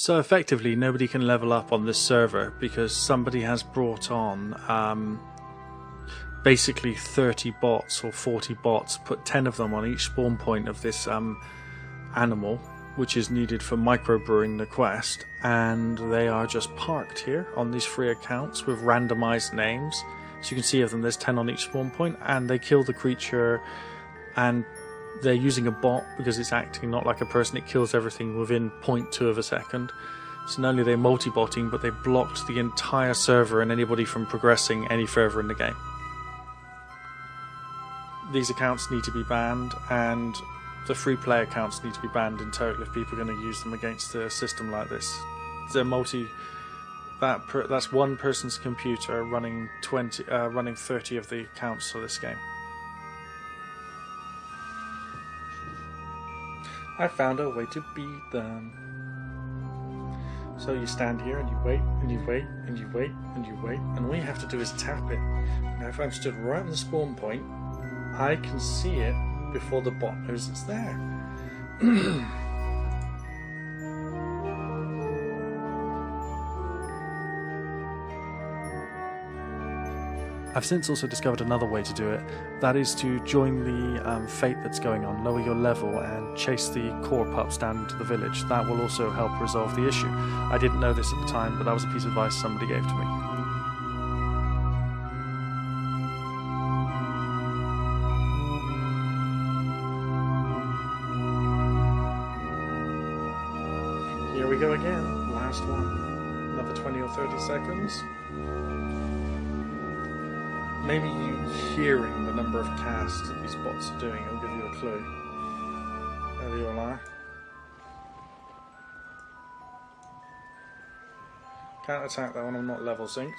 So effectively, nobody can level up on this server because somebody has brought on um, basically 30 bots or 40 bots, put 10 of them on each spawn point of this um, animal, which is needed for microbrewing the quest, and they are just parked here on these free accounts with randomized names. So you can see of them, there's 10 on each spawn point, and they kill the creature and they're using a bot because it's acting not like a person. It kills everything within 0.2 of a second. So not only are they multi-botting, but they blocked the entire server and anybody from progressing any further in the game. These accounts need to be banned, and the free play accounts need to be banned in total if people are going to use them against a system like this. They're multi. That per, that's one person's computer running 20, uh, running 30 of the accounts for this game. I found a way to beat them. So you stand here and you wait and you wait and you wait and you wait, and all you have to do is tap it. Now, if I'm stood right on the spawn point, I can see it before the bot knows it's there. I've since also discovered another way to do it. That is to join the um, fate that's going on, lower your level, and chase the core pups down into the village. That will also help resolve the issue. I didn't know this at the time, but that was a piece of advice somebody gave to me. Here we go again. Last one. Another 20 or 30 seconds. Maybe you hearing the number of casts that these bots are doing will give you a clue. There you are. Can't attack that one, I'm not level synced.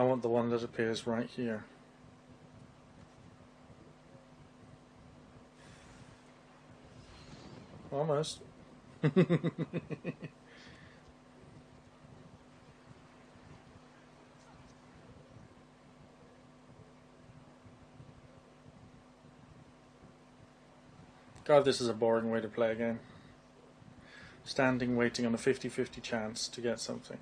I want the one that appears right here. Almost. God, this is a boring way to play a game. Standing waiting on a 50-50 chance to get something.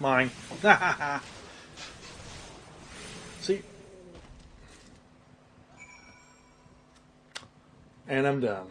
Mine. See? And I'm done.